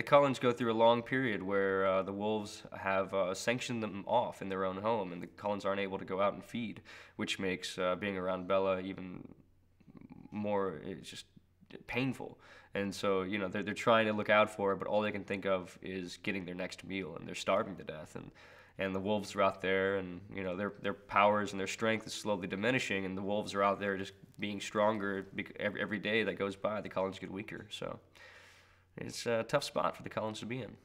the Cullens go through a long period where uh, the wolves have uh, sanctioned them off in their own home, and the Cullens aren't able to go out and feed, which makes uh, being around Bella even more it's just painful. And so you know they're they're trying to look out for her, but all they can think of is getting their next meal, and they're starving to death. And and the wolves are out there, and you know their their powers and their strength is slowly diminishing, and the wolves are out there just being stronger every every day that goes by. The Cullens get weaker, so it's a tough spot for the Cullens to be in.